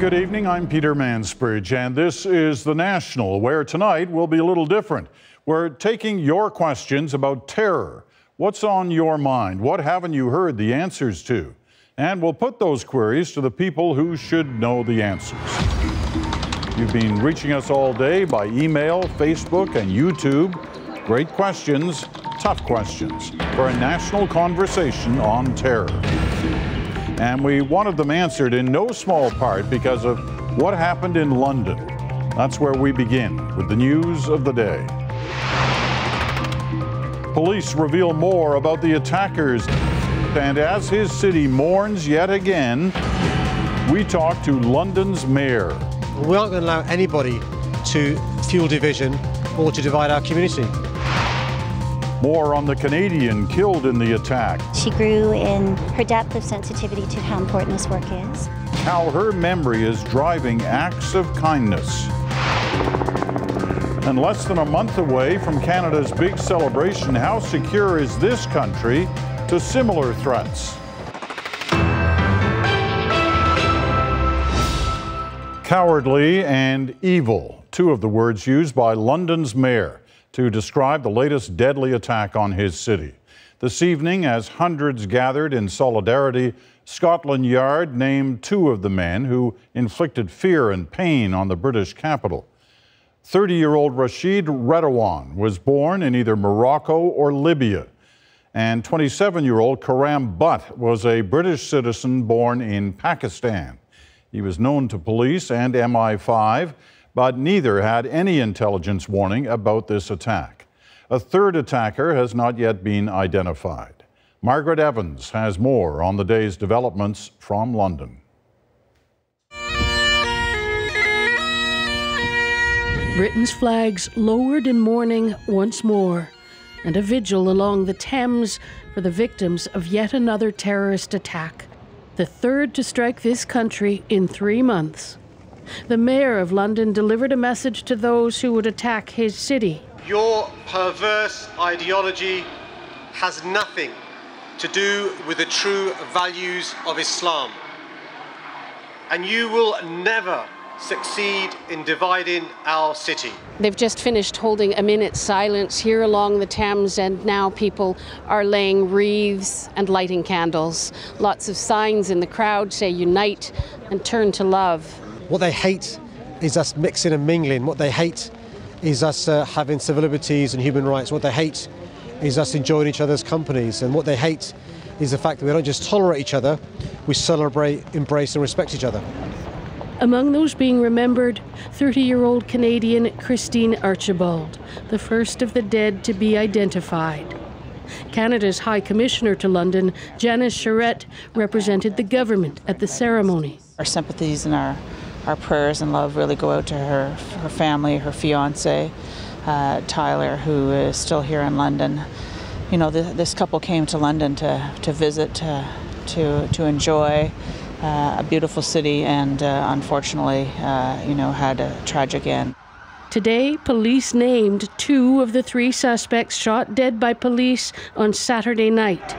Good evening. I'm Peter Mansbridge, and this is The National, where tonight will be a little different. We're taking your questions about terror. What's on your mind? What haven't you heard the answers to? And we'll put those queries to the people who should know the answers. You've been reaching us all day by email, Facebook, and YouTube. Great questions, tough questions for a national conversation on terror. And we wanted them answered in no small part because of what happened in London. That's where we begin with the news of the day. Police reveal more about the attackers. And as his city mourns yet again, we talk to London's mayor. We aren't going to allow anybody to fuel division or to divide our community. More on the Canadian killed in the attack. She grew in her depth of sensitivity to how important this work is. How her memory is driving acts of kindness. And less than a month away from Canada's big celebration, how secure is this country to similar threats? Cowardly and evil, two of the words used by London's mayor to describe the latest deadly attack on his city. This evening, as hundreds gathered in solidarity, Scotland Yard named two of the men who inflicted fear and pain on the British capital. 30 year old Rashid Redouane was born in either Morocco or Libya, and 27 year old Khurram Butt was a British citizen born in Pakistan. He was known to police and MI5 but neither had any intelligence warning about this attack. A third attacker has not yet been identified. Margaret Evans has more on the day's developments from London. Britain's flags lowered in mourning once more, and a vigil along the Thames for the victims of yet another terrorist attack, the third to strike this country in three months. The Mayor of London delivered a message to those who would attack his city. Your perverse ideology has nothing to do with the true values of Islam. And you will never succeed in dividing our city. They've just finished holding a minute's silence here along the Thames, and now people are laying wreaths and lighting candles. Lots of signs in the crowd say unite and turn to love. What they hate is us mixing and mingling. What they hate is us uh, having civil liberties and human rights. What they hate is us enjoying each other's companies. And what they hate is the fact that we don't just tolerate each other, we celebrate, embrace, and respect each other. Among those being remembered, 30 year old Canadian Christine Archibald, the first of the dead to be identified. Canada's High Commissioner to London, Janice Charette, represented the government at the ceremony. Our sympathies and our our prayers and love really go out to her, her family, her fiance, uh, Tyler, who is still here in London. You know, this couple came to London to, to visit, to, to, to enjoy uh, a beautiful city, and uh, unfortunately, uh, you know, had a tragic end. Today, police named two of the three suspects shot dead by police on Saturday night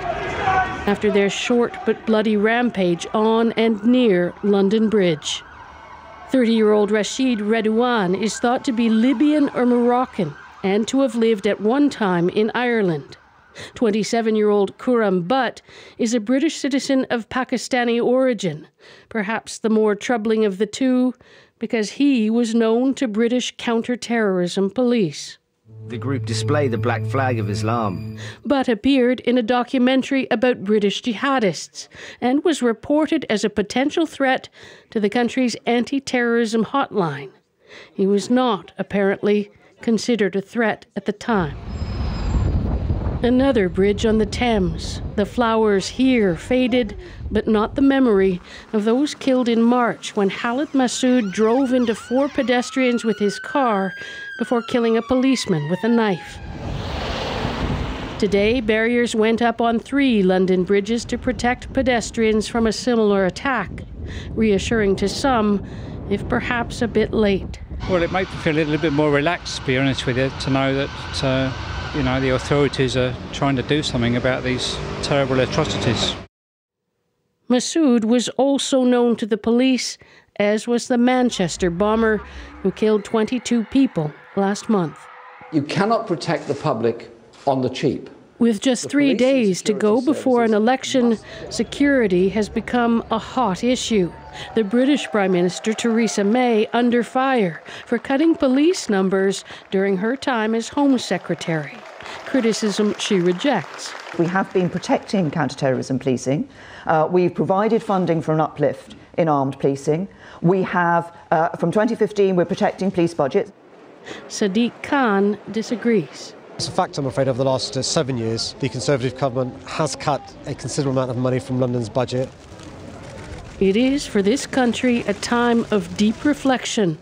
after their short but bloody rampage on and near London Bridge. 30 year old Rashid Redouane is thought to be Libyan or Moroccan and to have lived at one time in Ireland. 27 year old Khurram Butt is a British citizen of Pakistani origin, perhaps the more troubling of the two because he was known to British counter-terrorism police. The group displayed the black flag of Islam. Butt appeared in a documentary about British jihadists and was reported as a potential threat to the country's anti terrorism hotline. He was not, apparently, considered a threat at the time. Another bridge on the Thames. The flowers here faded, but not the memory of those killed in March when Khalid Masood drove into four pedestrians with his car before killing a policeman with a knife. Today, barriers went up on three London bridges to protect pedestrians from a similar attack, reassuring to some, if perhaps a bit late. Well, it made me feel a little bit more relaxed, to be honest with you, to know that. Uh you know, the authorities are trying to do something about these terrible atrocities. Masood was also known to the police, as was the Manchester bomber who killed 22 people last month. You cannot protect the public on the cheap. With just three days to go before an election, security has become a hot issue. The British Prime Minister Theresa May under fire for cutting police numbers during her time as Home Secretary. Criticism she rejects. We have been protecting counterterrorism policing. Uh, we've provided funding for an uplift in armed policing. We have, uh, from 2015, we're protecting police budgets. Sadiq Khan disagrees. It's a fact, I'm afraid, over the last uh, seven years, the Conservative government has cut a considerable amount of money from London's budget. It is for this country a time of deep reflection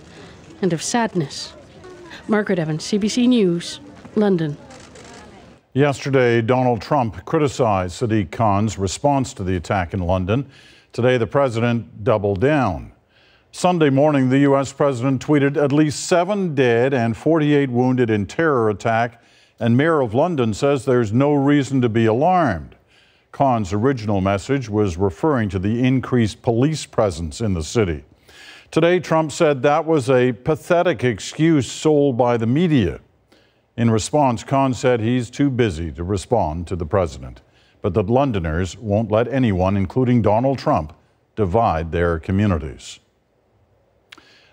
and of sadness. Margaret Evans, CBC News, London. Yesterday, Donald Trump criticized Sadiq Khan's response to the attack in London. Today, the president doubled down. Sunday morning, the U.S. president tweeted at least seven dead and 48 wounded in terror attack and Mayor of London says there's no reason to be alarmed. Khan's original message was referring to the increased police presence in the city. Today, Trump said that was a pathetic excuse sold by the media. In response, Khan said he's too busy to respond to the president, but that Londoners won't let anyone, including Donald Trump, divide their communities.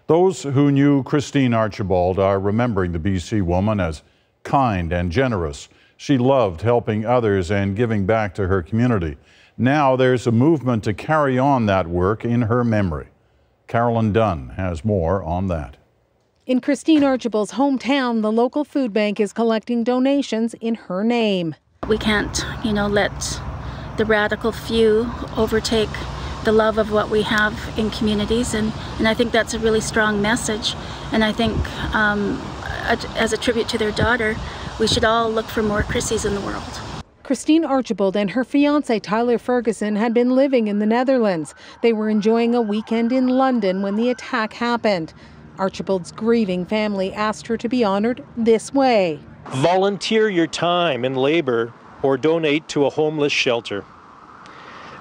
Those who knew Christine Archibald are remembering the BC woman as kind, and generous. She loved helping others and giving back to her community. Now there's a movement to carry on that work in her memory. Carolyn Dunn has more on that. In Christine Archibald's hometown, the local food bank is collecting donations in her name. We can't, you know, let the radical few overtake the love of what we have in communities, and, and I think that's a really strong message. And I think um, as a tribute to their daughter, we should all look for more Chrissies in the world. Christine Archibald and her fiance Tyler Ferguson had been living in the Netherlands. They were enjoying a weekend in London when the attack happened. Archibald's grieving family asked her to be honored this way Volunteer your time and labor or donate to a homeless shelter.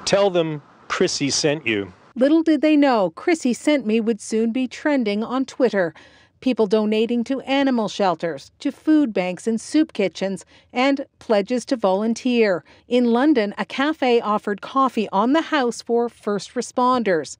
Tell them Chrissy sent you. Little did they know Chrissy Sent Me would soon be trending on Twitter people donating to animal shelters, to food banks and soup kitchens, and pledges to volunteer. In London, a cafe offered coffee on the house for first responders.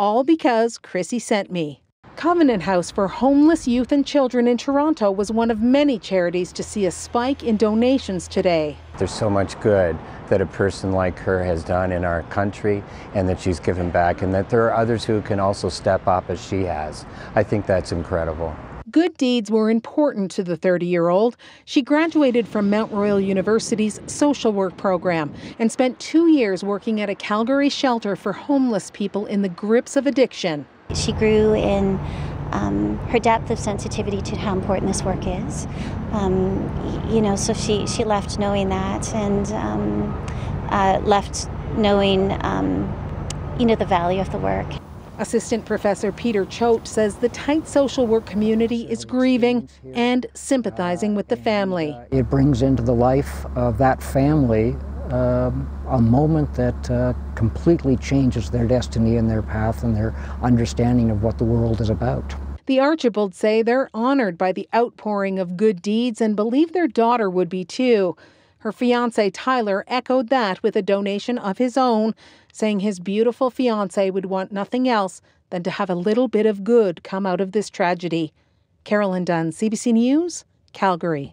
All because Chrissy sent me. Covenant House for Homeless Youth and Children in Toronto was one of many charities to see a spike in donations today. There's so much good that a person like her has done in our country and that she's given back, and that there are others who can also step up as she has. I think that's incredible. Good deeds were important to the 30 year old. She graduated from Mount Royal University's social work program and spent two years working at a Calgary shelter for homeless people in the grips of addiction. She grew in um, her depth of sensitivity to how important this work is. Um, you know, so she, she left knowing that and um, uh, left knowing, um, you know, the value of the work. Assistant Professor Peter Choate says the tight social work community is grieving and sympathizing with the family. It brings into the life of that family um, a moment that uh, completely changes their destiny and their path and their understanding of what the world is about. The Archibalds say they're honored by the outpouring of good deeds and believe their daughter would be too. Her fiance Tyler echoed that with a donation of his own, saying his beautiful fiance would want nothing else than to have a little bit of good come out of this tragedy. Carolyn Dunn, CBC News, Calgary.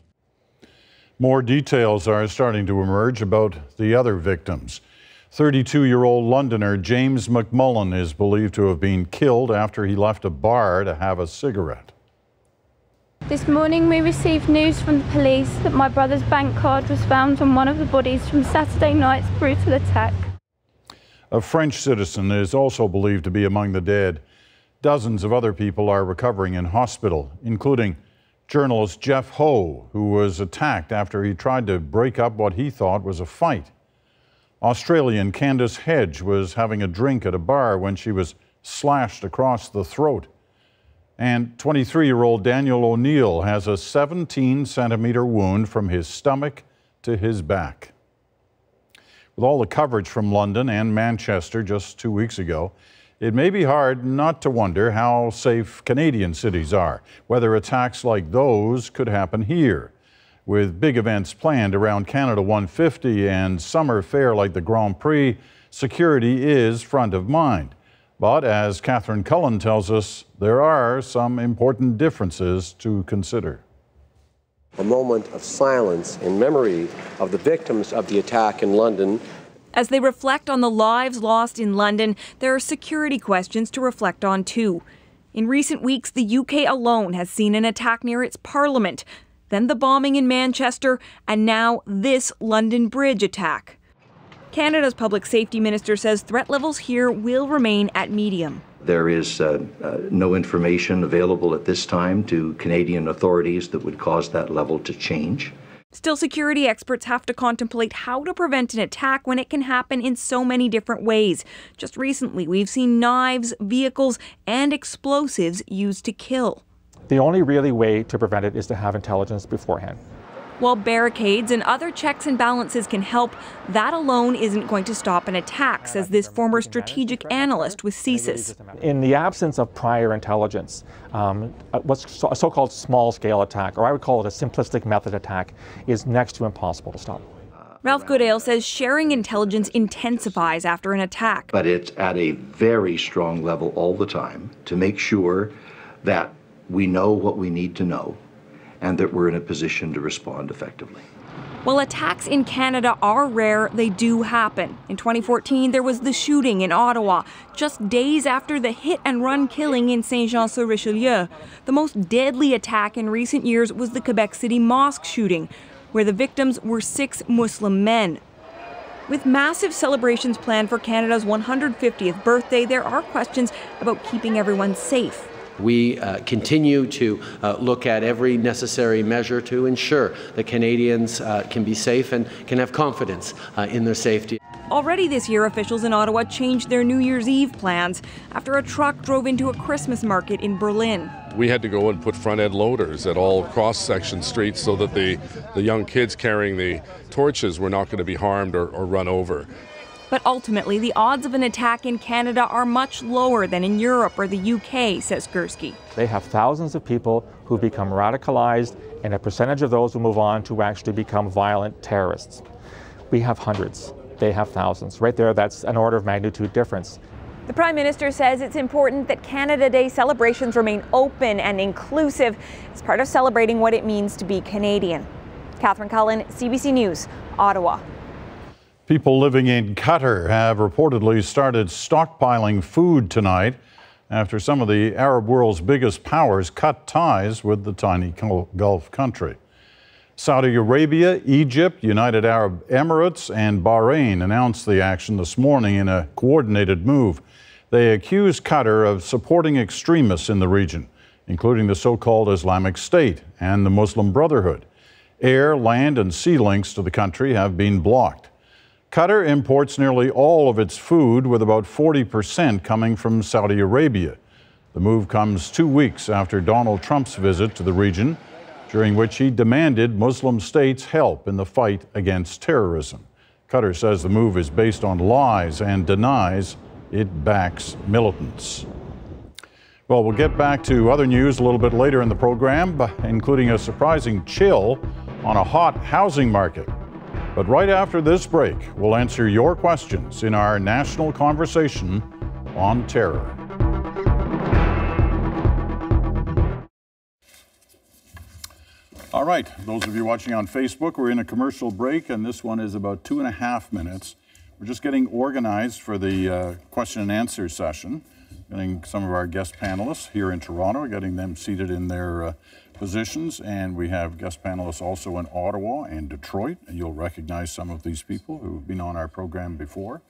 More details are starting to emerge about the other victims. 32 year old Londoner James McMullen is believed to have been killed after he left a bar to have a cigarette. This morning we received news from the police that my brother's bank card was found on one of the bodies from Saturday night's brutal attack. A French citizen is also believed to be among the dead. Dozens of other people are recovering in hospital, including journalist Geoff Ho, who was attacked after he tried to break up what he thought was a fight. Australian Candice Hedge was having a drink at a bar when she was slashed across the throat. And 23 year old Daniel O'Neill has a 17 centimeter wound from his stomach to his back. With all the coverage from London and Manchester just two weeks ago, it may be hard not to wonder how safe Canadian cities are, whether attacks like those could happen here. With big events planned around Canada 150 and summer fair like the Grand Prix, security is front of mind. But as Catherine Cullen tells us, there are some important differences to consider. A moment of silence in memory of the victims of the attack in London. As they reflect on the lives lost in London, there are security questions to reflect on too. In recent weeks, the UK alone has seen an attack near its parliament, then the bombing in Manchester, and now this London Bridge attack. Canada's public safety minister says threat levels here will remain at medium. There is uh, uh, no information available at this time to Canadian authorities that would cause that level to change. Still, security experts have to contemplate how to prevent an attack when it can happen in so many different ways. Just recently, we've seen knives, vehicles, and explosives used to kill. The only really way to prevent it is to have intelligence beforehand. While barricades and other checks and balances can help, that alone isn't going to stop an attack, says this former strategic analyst with CSIS. In the absence of prior intelligence, um, what's a so-called small-scale attack, or I would call it a simplistic method attack, is next to impossible to stop. Ralph Goodale says sharing intelligence intensifies after an attack. But it's at a very strong level all the time to make sure that we know what we need to know and that we're in a position to respond effectively. While attacks in Canada are rare, they do happen. In 2014, there was the shooting in Ottawa, just days after the hit and run killing in Saint Jean sur Richelieu. The most deadly attack in recent years was the Quebec City mosque shooting, where the victims were six Muslim men. With massive celebrations planned for Canada's 150th birthday, there are questions about keeping everyone safe. We uh, continue to uh, look at every necessary measure to ensure that Canadians uh, can be safe and can have confidence uh, in their safety. Already this year, officials in Ottawa changed their New Year's Eve plans after a truck drove into a Christmas market in Berlin. We had to go and put front end loaders at all cross section streets so that the, the young kids carrying the torches were not going to be harmed or, or run over. But ultimately, the odds of an attack in Canada are much lower than in Europe or the UK, says Gurski. They have thousands of people who become radicalized and a percentage of those who move on to actually become violent terrorists. We have hundreds. They have thousands. Right there, that's an order of magnitude difference. The Prime Minister says it's important that Canada Day celebrations remain open and inclusive as part of celebrating what it means to be Canadian. Catherine Cullen, CBC News, Ottawa. People living in Qatar have reportedly started stockpiling food tonight after some of the Arab world's biggest powers cut ties with the tiny Gulf country. Saudi Arabia, Egypt, United Arab Emirates, and Bahrain announced the action this morning in a coordinated move. They accuse Qatar of supporting extremists in the region, including the so called Islamic State and the Muslim Brotherhood. Air, land, and sea links to the country have been blocked. Qatar imports nearly all of its food, with about 40% coming from Saudi Arabia. The move comes two weeks after Donald Trump's visit to the region, during which he demanded Muslim states help in the fight against terrorism. Qatar says the move is based on lies and denies it backs militants. Well, we'll get back to other news a little bit later in the program, including a surprising chill on a hot housing market. But right after this break, we'll answer your questions in our national conversation on terror. All right, those of you watching on Facebook, we're in a commercial break, and this one is about two and a half minutes. We're just getting organized for the uh, question and answer session, getting some of our guest panelists here in Toronto, getting them seated in their uh, positions, and we have guest panelists also in Ottawa and Detroit. And you'll recognize some of these people who have been on our program before.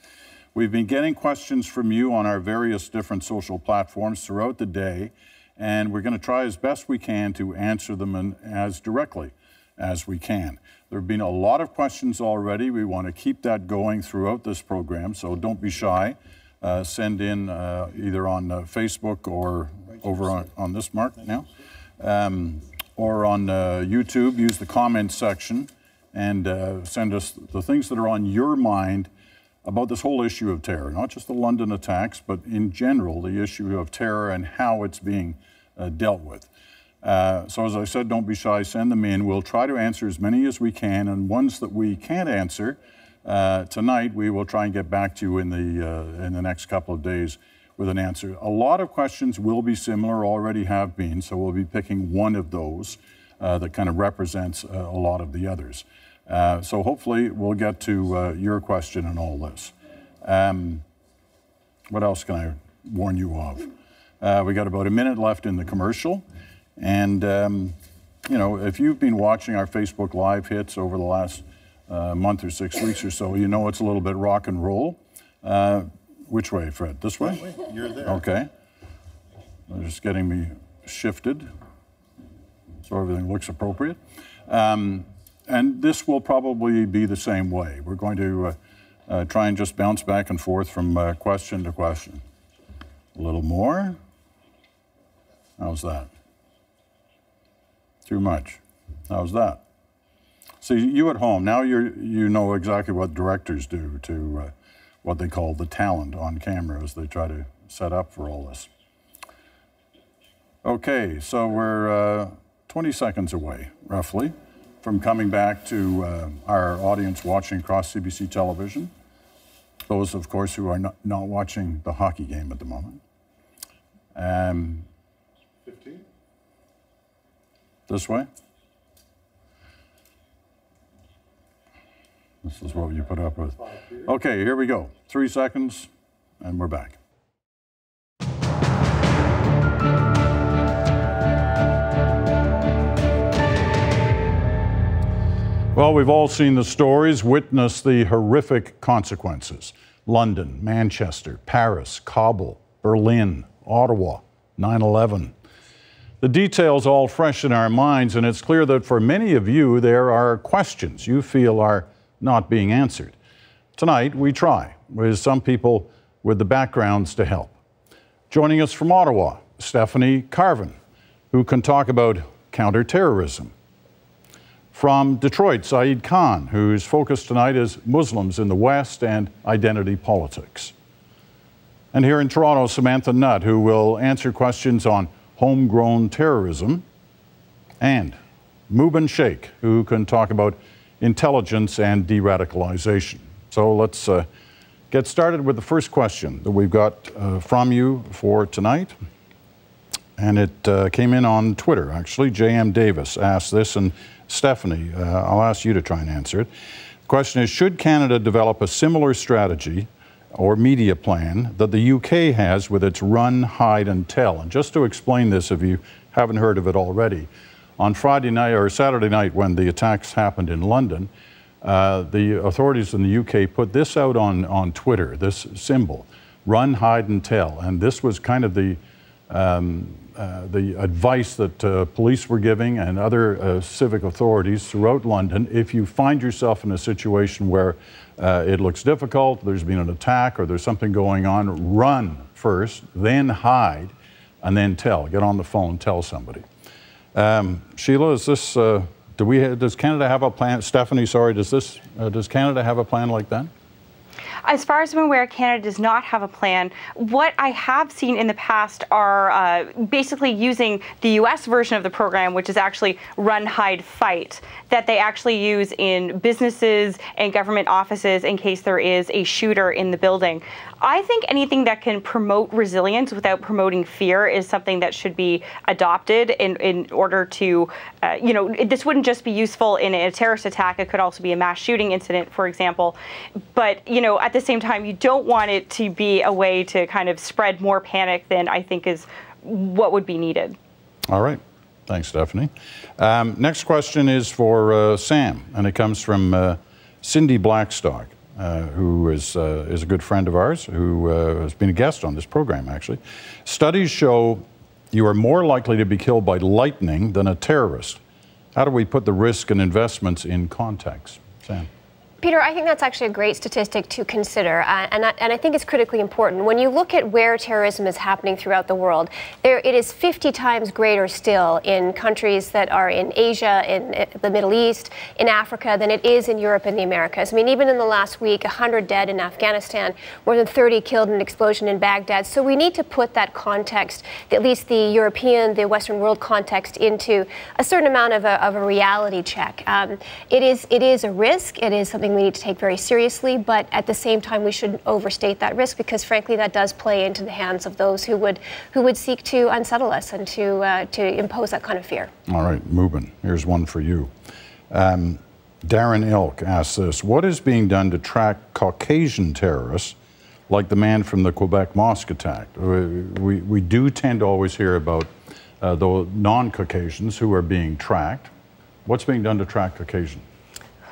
We've been getting questions from you on our various different social platforms throughout the day, and we're going to try as best we can to answer them in, as directly as we can. There have been a lot of questions already. We want to keep that going throughout this program, so don't be shy. Uh, send in uh, either on uh, Facebook or over on, on this mark now um, or on uh, YouTube, use the comments section and uh, send us the things that are on your mind about this whole issue of terror, not just the London attacks, but in general, the issue of terror and how it's being uh, dealt with. Uh, so, as I said, don't be shy, send them in. We'll try to answer as many as we can, and ones that we can't answer uh, tonight, we will try and get back to you in the, uh, in the next couple of days with an answer. A lot of questions will be similar, already have been, so we'll be picking one of those uh, that kind of represents uh, a lot of the others. Uh, so hopefully we'll get to uh, your question and all this. Um, what else can I warn you of? Uh, we got about a minute left in the commercial. And, um, you know, if you've been watching our Facebook Live hits over the last uh, month or six weeks or so, you know it's a little bit rock and roll. Which way, Fred? This way? You're there. Okay. They're just getting me shifted so everything looks appropriate. Um, and this will probably be the same way. We're going to uh, uh, try and just bounce back and forth from uh, question to question. A little more. How's that? Too much. How's that? See, you at home, now you you know exactly what directors do to uh, what they call the talent on camera as they try to set up for all this. Okay, so we're uh, 20 seconds away, roughly, from coming back to uh, our audience watching across CBC television. Those, of course, who are not, not watching the hockey game at the moment. Um, 15? This way? This is what you put up with. Okay, here we go. Three seconds, and we're back. Well, we've all seen the stories, witnessed the horrific consequences. London, Manchester, Paris, Kabul, Berlin, Ottawa, 9 11. The details all fresh in our minds, and it's clear that for many of you, there are questions you feel are not being answered. Tonight, we try with some people with the backgrounds to help. Joining us from Ottawa, Stephanie Carvin, who can talk about counterterrorism. From Detroit, Saeed Khan, whose focus tonight is Muslims in the West and identity politics. And here in Toronto, Samantha Nutt, who will answer questions on homegrown terrorism. And Mubin Shaikh, who can talk about intelligence and de radicalization. So let's uh, get started with the first question that we've got uh, from you for tonight. And it uh, came in on Twitter, actually. J.M. Davis asked this, and Stephanie, uh, I'll ask you to try and answer it. The question is Should Canada develop a similar strategy or media plan that the UK has with its run, hide, and tell? And just to explain this, if you haven't heard of it already, on Friday night or Saturday night when the attacks happened in London, uh, the authorities in the UK put this out on, on Twitter, this symbol, run, hide, and tell. And this was kind of the, um, uh, the advice that uh, police were giving and other uh, civic authorities throughout London. If you find yourself in a situation where uh, it looks difficult, there's been an attack, or there's something going on, run first, then hide, and then tell. Get on the phone, tell somebody. Um, Sheila, is this, uh, do we, does Canada have a plan? Stephanie, sorry, does this, uh, does Canada have a plan like that? As far as I'm aware, Canada does not have a plan. What I have seen in the past are uh, basically using the US version of the program, which is actually run, hide, fight, that they actually use in businesses and government offices in case there is a shooter in the building. I think anything that can promote resilience without promoting fear is something that should be adopted in, in order to, uh, you know, this wouldn't just be useful in a terrorist attack. It could also be a mass shooting incident, for example. But, you know, at the same time, you don't want it to be a way to kind of spread more panic than I think is what would be needed. All right. Thanks, Stephanie. Um, next question is for uh, Sam, and it comes from uh, Cindy Blackstock. Uh, who is, uh, is a good friend of ours, who uh, has been a guest on this program, actually. Studies show you are more likely to be killed by lightning than a terrorist. How do we put the risk and investments in context? Sam? Peter, I think that's actually a great statistic to consider, uh, and, I, and I think it's critically important. When you look at where terrorism is happening throughout the world, there it is 50 times greater still in countries that are in Asia, in uh, the Middle East, in Africa, than it is in Europe and the Americas. I mean, even in the last week, 100 dead in Afghanistan, more than 30 killed in an explosion in Baghdad. So we need to put that context, at least the European, the Western world context, into a certain amount of a, of a reality check. Um, it is it is a risk. It is something we need to take very seriously, but at the same time, we shouldn't overstate that risk because, frankly, that does play into the hands of those who would who would seek to unsettle us and to uh, to impose that kind of fear. All right, Mubin, here's one for you. Um, Darren Ilk asks this: What is being done to track Caucasian terrorists? Like the man from the Quebec mosque attack. We, we, we do tend to always hear about uh, the non Caucasians who are being tracked. What's being done to track Caucasian?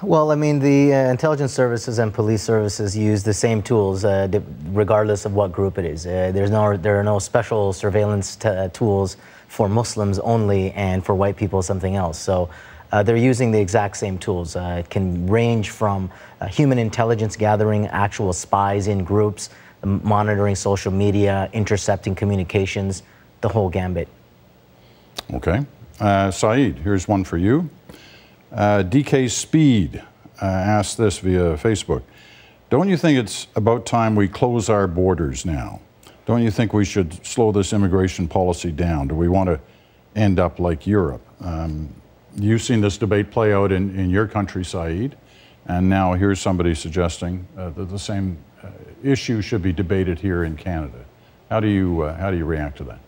Well, I mean, the uh, intelligence services and police services use the same tools, uh, regardless of what group it is. Uh, there's no, there are no special surveillance uh, tools for Muslims only and for white people something else. So uh, they're using the exact same tools. Uh, it can range from human intelligence gathering, actual spies in groups, monitoring social media, intercepting communications, the whole gambit. Okay. Saeed, here's one for you. Uh, DK Speed uh, asked this via Facebook. Don't you think it's about time we close our borders now? Don't you think we should slow this immigration policy down? Do we want to end up like Europe? Um, you've seen this debate play out in, in your country, Saeed, and now here's somebody suggesting uh, that the same uh, issue should be debated here in Canada. How do you, uh, how do you react to that?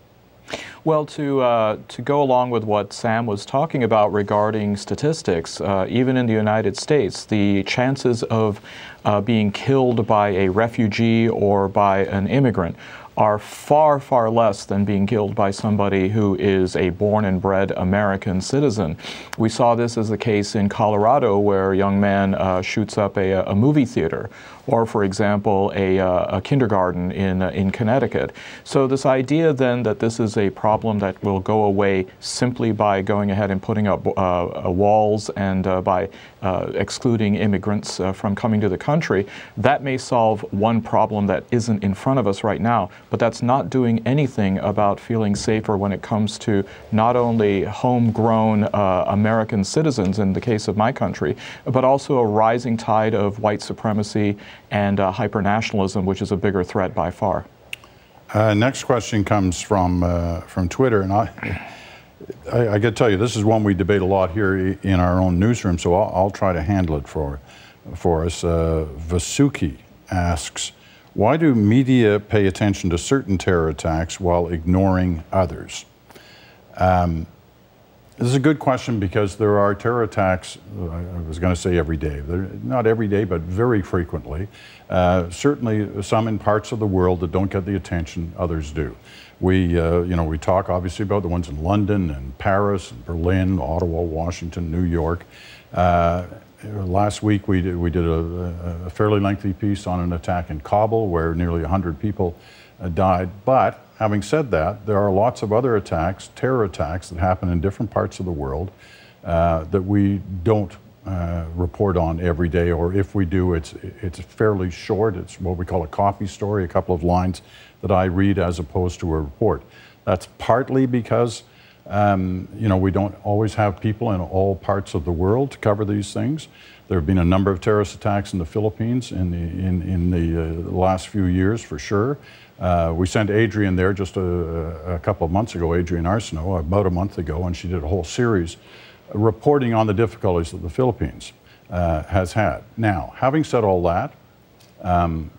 Well, to, uh, to go along with what Sam was talking about regarding statistics, uh, even in the United States, the chances of uh, being killed by a refugee or by an immigrant are far, far less than being killed by somebody who is a born and bred American citizen. We saw this as the case in Colorado, where a young man uh, shoots up a, a, movie theater, or, for example, a, uh, a kindergarten in, uh, in Connecticut. So, this idea then that this is a problem that will go away simply by going ahead and putting up uh, walls and uh, by uh, excluding immigrants from coming to the country, that may solve one problem that isn't in front of us right now but that's not doing anything about feeling safer when it comes to not only homegrown uh, American citizens in the case of my country, but also a rising tide of white supremacy and uh, hypernationalism, which is a bigger threat by far. Uh, next question comes from uh, from Twitter, and I, I, I got to tell you, this is one we debate a lot here in our own newsroom, so I'll, I'll try to handle it for for us. Uh, Vasuki asks, why do media pay attention to certain terror attacks while ignoring others? Um, this is a good question because there are terror attacks, I was going to say every day, They're not every day, but very frequently. Uh, certainly some in parts of the world that don't get the attention others do. We, uh, you know, we talk obviously about the ones in London and Paris and Berlin, Ottawa, Washington, New York. Uh, last week we did, we did a, a, fairly lengthy piece on an attack in Kabul where nearly 100 people died. But having said that, there are lots of other attacks, terror attacks, that happen in different parts of the world uh, that we don't uh, report on every day, or if we do, it's, it's fairly short. It's what we call a copy story, a couple of lines that I read as opposed to a report. That's partly because um, you know, we don't always have people in all parts of the world to cover these things. There have been a number of terrorist attacks in the Philippines in the, in, in the uh, last few years, for sure. Uh, we sent Adrienne there just a, a, couple of months ago, Adrienne Arsenault, about a month ago, and she did a whole series reporting on the difficulties that the Philippines uh, has had. Now, having said all that, um,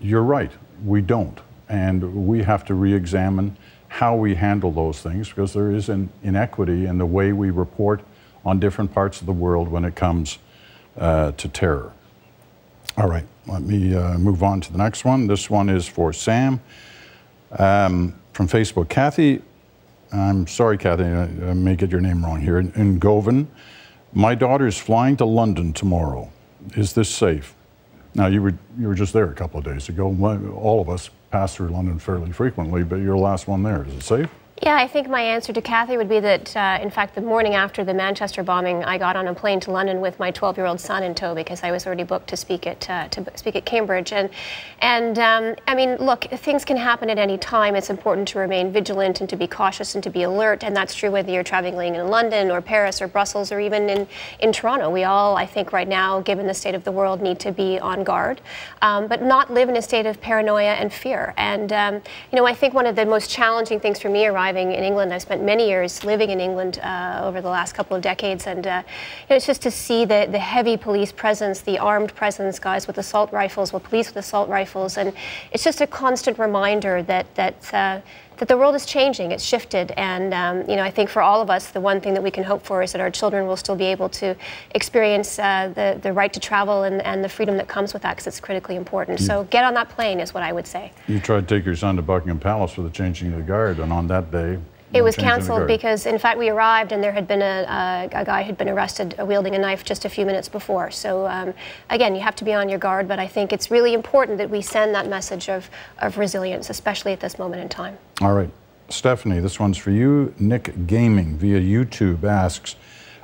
you're right, we don't. And we have to re examine how we handle those things because there is an inequity in the way we report on different parts of the world when it comes uh, to terror. All right, let me uh, move on to the next one. This one is for Sam um, from Facebook. Kathy, I'm sorry, Kathy, I, I may get your name wrong here. In, in Govan, my daughter is flying to London tomorrow. Is this safe? Now, you were, you were just there a couple of days ago. All of us pass through London fairly frequently, but you're the last one there. Is it safe? Yeah, I think my answer to Kathy would be that, uh, in fact, the morning after the Manchester bombing, I got on a plane to London with my 12-year-old son in tow because I was already booked to speak at uh, to speak at Cambridge. And and um, I mean, look, things can happen at any time. It's important to remain vigilant and to be cautious and to be alert. And that's true whether you're traveling in London or Paris or Brussels or even in in Toronto. We all, I think, right now, given the state of the world, need to be on guard, um, but not live in a state of paranoia and fear. And um, you know, I think one of the most challenging things for me arriving in England. I've spent many years living in England uh, over the last couple of decades, and uh, you know, it's just to see the, the heavy police presence, the armed presence, guys with assault rifles, with police with assault rifles, and it's just a constant reminder that that uh, that the world is changing, it's shifted, and um, you know I think for all of us, the one thing that we can hope for is that our children will still be able to experience uh, the the right to travel and, and the freedom that comes with that, because it's critically important. You, so get on that plane is what I would say. You tried to take your son to Buckingham Palace for the changing of the guard, and on that day, it was canceled because, in fact, we arrived and there had been a, a, a, guy had been arrested wielding a knife just a few minutes before. So, um, again, you have to be on your guard, but I think it's really important that we send that message of, of resilience, especially at this moment in time. All right. Stephanie, this one's for you. Nick Gaming via YouTube asks,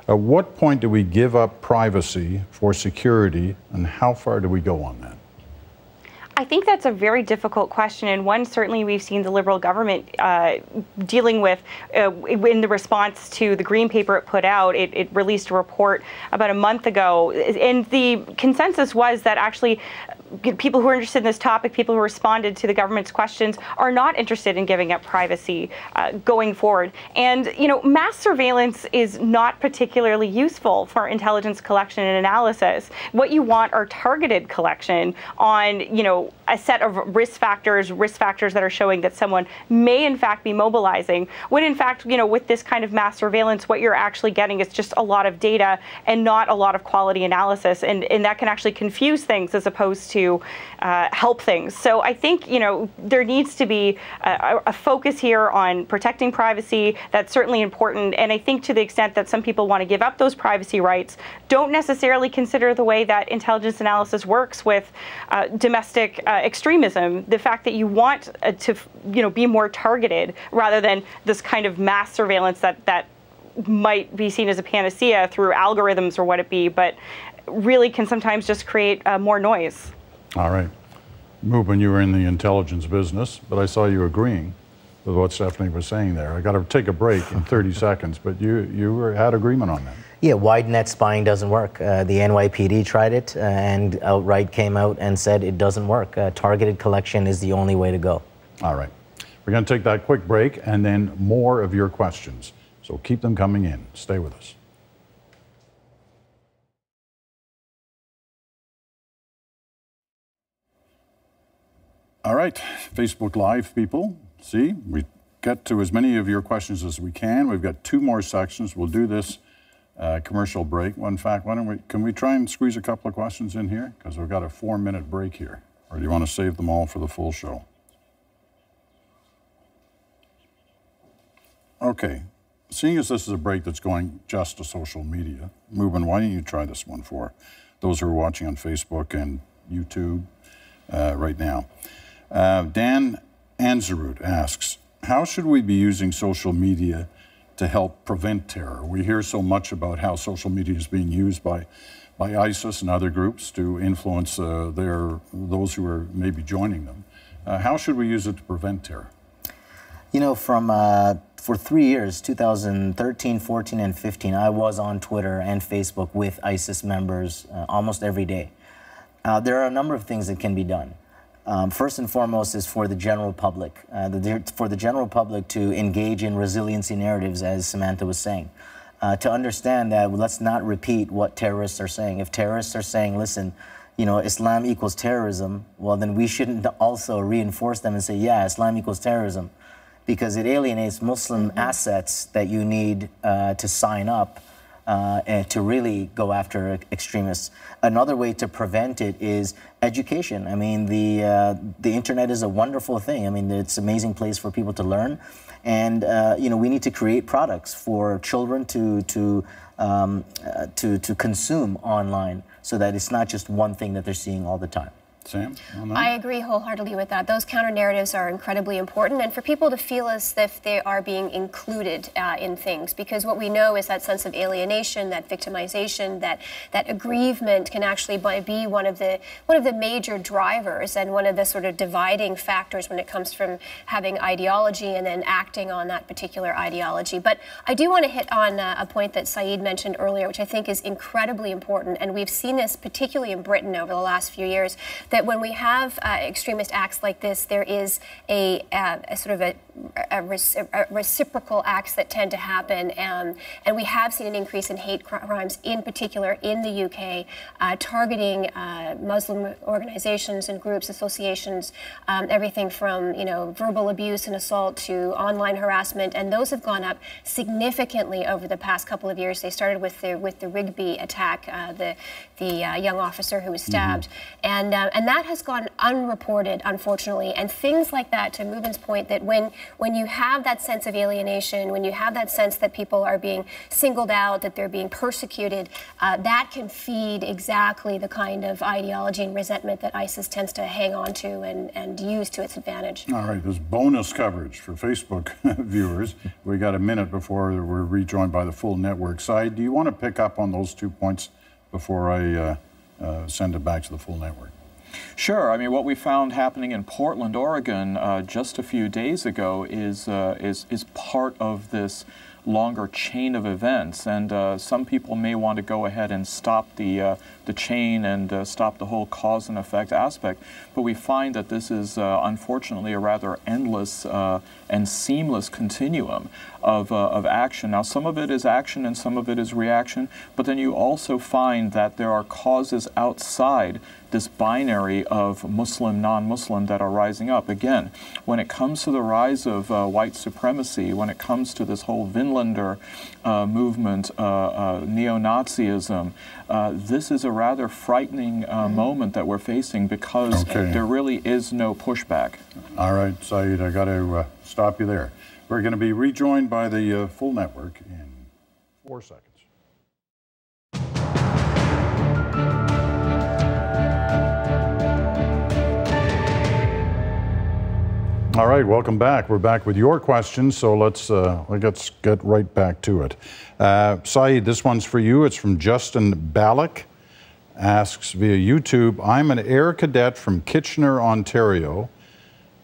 at what point do we give up privacy for security and how far do we go on that? I think that's a very difficult question, and one certainly we've seen the Liberal government uh, dealing with uh, in the response to the Green Paper it put out. It, it, released a report about a month ago, and the consensus was that actually people who are interested in this topic, people who responded to the government's questions, are not interested in giving up privacy uh, going forward. And, you know, mass surveillance is not particularly useful for intelligence collection and analysis. What you want are targeted collection on, you know, a set of risk factors, risk factors that are showing that someone may in fact be mobilizing, when in fact, you know, with this kind of mass surveillance, what you're actually getting is just a lot of data and not a lot of quality analysis. And, and that can actually confuse things as opposed to to uh, help things. So I think you know there needs to be a, a, focus here on protecting privacy. That's certainly important. And I think to the extent that some people want to give up those privacy rights, don't necessarily consider the way that intelligence analysis works with uh, domestic uh, extremism. The fact that you want uh, to you know be more targeted rather than this kind of mass surveillance that that might be seen as a panacea through algorithms or what it be, but really can sometimes just create uh, more noise. All right. Mubin, you were in the intelligence business, but I saw you agreeing with what Stephanie was saying there. I got to take a break in 30 seconds, but you, you were, had agreement on that. Yeah, wide net spying doesn't work. Uh, the NYPD tried it uh, and outright came out and said it doesn't work. Uh, targeted collection is the only way to go. All right. We're going to take that quick break and then more of your questions. So keep them coming in. Stay with us. All right, Facebook Live people, see, we get to as many of your questions as we can. We've got two more sections. We'll do this uh, commercial break. In fact, why don't we, can we try and squeeze a couple of questions in here? Because we've got a four minute break here. Or do you want to save them all for the full show? Okay, seeing as this is a break that's going just to social media, Mubin, why don't you try this one for those who are watching on Facebook and YouTube uh, right now? Uh, Dan Anzarut asks, how should we be using social media to help prevent terror? We hear so much about how social media is being used by, by ISIS and other groups to influence uh, their, those who are maybe joining them. Uh, how should we use it to prevent terror? You know, from uh, for three years, 2013, 14, and 15, I was on Twitter and Facebook with ISIS members uh, almost every day. Uh, there are a number of things that can be done. Um, first and foremost is for the general public, uh, the, for the general public to engage in resiliency narratives, as Samantha was saying. Uh, to understand that let's not repeat what terrorists are saying. If terrorists are saying, listen, you know, Islam equals terrorism, well, then we shouldn't also reinforce them and say, yeah, Islam equals terrorism, because it alienates Muslim mm -hmm. assets that you need uh, to sign up uh, and to really go after extremists. Another way to prevent it is education. I mean, the uh, the internet is a wonderful thing. I mean, it's an amazing place for people to learn, and uh, you know, we need to create products for children to to um, uh, to to consume online, so that it's not just one thing that they're seeing all the time. Sam? I agree wholeheartedly with that. Those counter narratives are incredibly important, and for people to feel as if they are being included uh, in things, because what we know is that sense of alienation, that victimization, that that aggrievement can actually be one of the one of the major drivers and one of the sort of dividing factors when it comes from having ideology and then acting on that particular ideology. But I do want to hit on uh, a point that Saeed mentioned earlier, which I think is incredibly important, and we've seen this particularly in Britain over the last few years. That when we have uh, extremist acts like this, there is a, uh, a sort of a, a, a, reciprocal acts that tend to happen. Um, and we have seen an increase in hate crimes, in particular in the UK, uh, targeting uh, Muslim organizations and groups, associations, um, everything from you know verbal abuse and assault to online harassment, and those have gone up significantly over the past couple of years. They started with the with the Rigby attack, uh, the the uh, young officer who was stabbed, mm-hmm. and and that has gone unreported, unfortunately. And things like that, to Mubin's point, that when when you have that sense of alienation, when you have that sense that people are being singled out, that they're being persecuted, uh, that can feed exactly the kind of ideology and resentment that ISIS tends to hang on to and, and use to its advantage. All right, there's bonus coverage for Facebook viewers. We got a minute before we're rejoined by the full network side. Do you want to pick up on those two points before I uh, uh, send it back to the full network? Sure. I mean, what we found happening in Portland, Oregon, uh, just a few days ago is uh, is is part of this longer chain of events. And uh, some people may want to go ahead and stop the, uh, the chain and uh, stop the whole cause and effect aspect. But we find that this is uh, unfortunately a rather endless uh, and seamless continuum of, uh, of action. Now, some of it is action and some of it is reaction, but then you also find that there are causes outside this binary of Muslim, non Muslim that are rising up. Again, when it comes to the rise of uh, white supremacy, when it comes to this whole Vinlander uh, movement, uh, uh neo Nazism, uh, this is a rather frightening uh, mm-hmm. moment that we're facing because okay. there really is no pushback. All right, Saeed, I got to stop you there. We're going to be rejoined by the full network in four seconds. All right, welcome back. We're back with your questions, so let's uh, let's get right back to it. Uh, Saeed, this one's for you. It's from Justin Ballack. Asks via YouTube, I'm an air cadet from Kitchener, Ontario,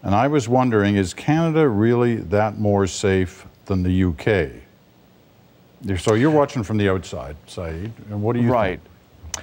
and I was wondering, is Canada really that more safe than the UK? So you're watching from the outside, Saeed, and what do you right. think?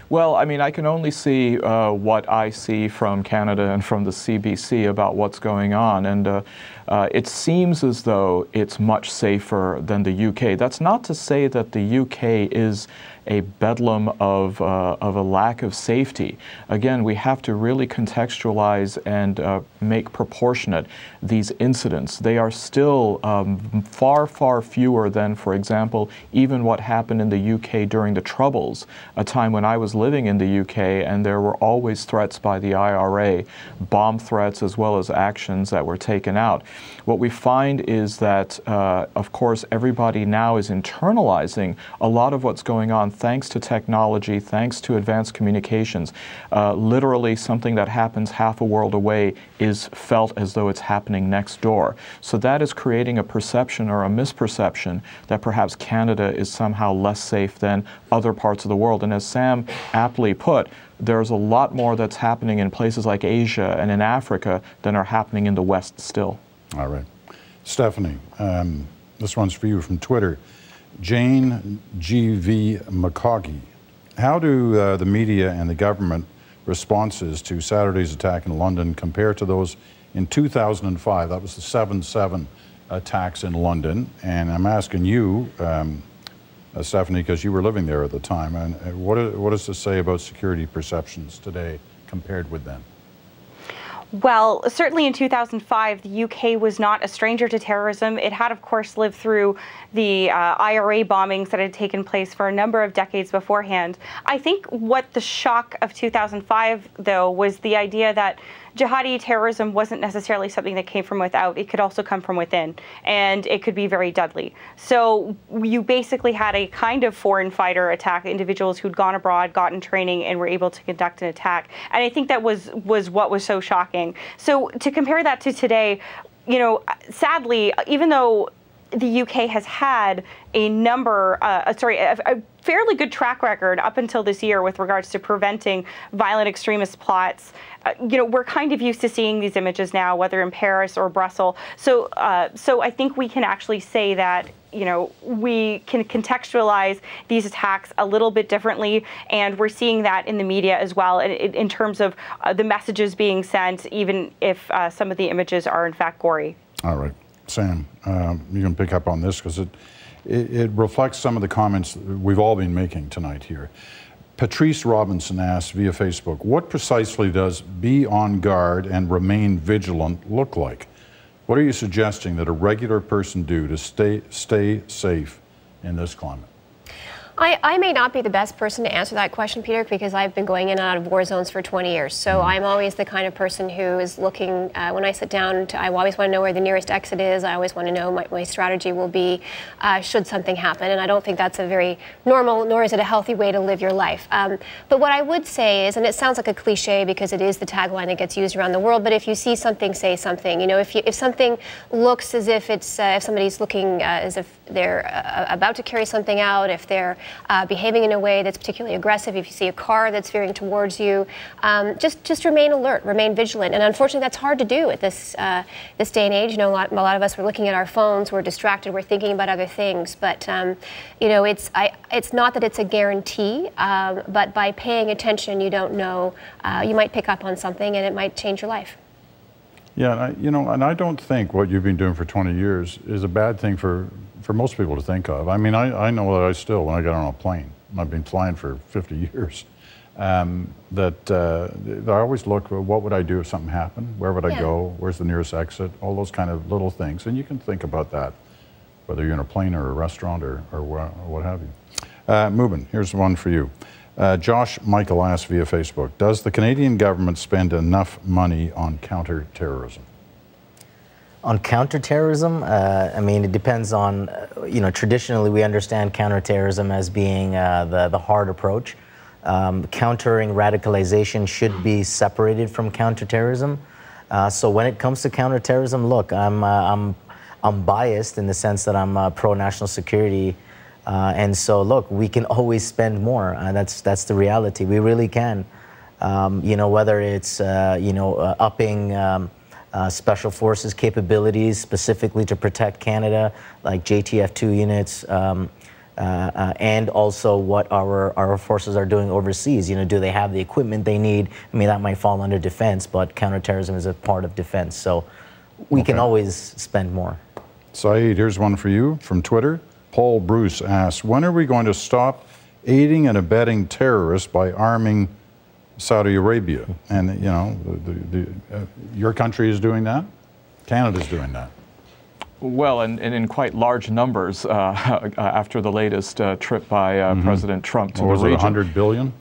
Well, I mean, I can only see uh, what I see from Canada and from the CBC about what's going on. And uh, uh, it seems as though it's much safer than the UK. That's not to say that the UK is a bedlam of, uh, of a lack of safety. Again, we have to really contextualize and uh, make proportionate these incidents. They are still um, far, far fewer than, for example, even what happened in the UK during the Troubles, a time when I was living in the UK and there were always threats by the IRA, bomb threats as well as actions that were taken out. What we find is that, uh, of course, everybody now is internalizing a lot of what's going on thanks to technology, thanks to advanced communications. Uh, literally, something that happens half a world away is felt as though it's happening next door. So that is creating a perception or a misperception that perhaps Canada is somehow less safe than other parts of the world. And as Sam aptly put, there's a lot more that's happening in places like Asia and in Africa than are happening in the West still. All right. Stephanie, um, this one's for you from Twitter. Jane G.V. McCaughey. How do uh, the media and the government responses to Saturday's attack in London compare to those in 2005? That was the 7 7 attacks in London. And I'm asking you, um, uh, Stephanie, because you were living there at the time, and uh, what, what does this say about security perceptions today compared with then? Well, certainly in 2005, the UK was not a stranger to terrorism. It had, of course, lived through the uh, IRA bombings that had taken place for a number of decades beforehand. I think what the shock of 2005, though, was the idea that jihadi terrorism wasn't necessarily something that came from without. It could also come from within, and it could be very deadly. So you basically had a kind of foreign fighter attack individuals who'd gone abroad, gotten training, and were able to conduct an attack. And I think that was was what was so shocking. So to compare that to today, you know, sadly, even though the UK has had a number, uh, uh, sorry, a, a, fairly good track record up until this year with regards to preventing violent extremist plots. Uh, you know, we're kind of used to seeing these images now, whether in Paris or Brussels. So, uh, so I think we can actually say that you know, we can contextualize these attacks a little bit differently, and we're seeing that in the media as well, in, in terms of uh, the messages being sent, even if uh, some of the images are in fact gory. All right. Sam, um, you can pick up on this because it, it, it, reflects some of the comments we've all been making tonight here. Patrice Robinson asked via Facebook, what precisely does be on guard and remain vigilant look like? What are you suggesting that a regular person do to stay, stay safe in this climate? I, I, may not be the best person to answer that question, Peter, because I've been going in and out of war zones for 20 years. So mm-hmm. I'm always the kind of person who is looking, uh, when I sit down, to, I always want to know where the nearest exit is. I always want to know what my strategy will be uh, should something happen. And I don't think that's a very normal, nor is it a healthy way to live your life. Um, but what I would say is, and it sounds like a cliche because it is the tagline that gets used around the world, but if you see something, say something. You know, if, you, if something looks as if it's, uh, if somebody's looking uh, as if they're uh, about to carry something out, if they're uh, behaving in a way that's particularly aggressive, if you see a car that's veering towards you, um, just just remain alert, remain vigilant. And unfortunately, that's hard to do at this uh, this day and age. You know, a lot, a lot, of us we're looking at our phones, we're distracted, we're thinking about other things. But um, you know, it's I, it's not that it's a guarantee, um, but by paying attention, you don't know, uh, you might pick up on something, and it might change your life. Yeah, I, you know, and I don't think what you've been doing for 20 years is a bad thing for for most people to think of. I mean, I, I know that I still, when I get on a plane, I've been flying for 50 years, um, that uh, I always look, well, what would I do if something happened? Where would I go? Where's the nearest exit? All those kind of little things. And you can think about that, whether you're in a plane or a restaurant or, or, or what have you. Uh, Mubin, here's one for you. Uh, Josh Michael asked via Facebook, does the Canadian government spend enough money on counterterrorism? On counterterrorism, uh, I mean, it depends on, uh, you know, traditionally we understand counterterrorism as being uh, the, the hard approach. Um, countering radicalization should be separated from counterterrorism. Uh, so when it comes to counterterrorism, look, I'm, uh, I'm, I'm biased in the sense that I'm uh, pro national security. and so, look, we can always spend more. that's, that's the reality. We really can. Um, you know, whether it's, you know, upping, um, uh, special forces capabilities specifically to protect Canada, like JTF2 units, um, uh, uh, and also what our, our forces are doing overseas. You know, do they have the equipment they need? I mean, that might fall under defense, but counterterrorism is a part of defense. So we okay. can always spend more. Saeed, here's one for you from Twitter. Paul Bruce asks, when are we going to stop aiding and abetting terrorists by arming Saudi Arabia. And, you know, the, the, uh, your country is doing that, Canada's doing that. Well, and, and, in quite large numbers uh, after the latest uh, trip by uh, mm-hmm. President Trump to what the was region. it, 100 billion?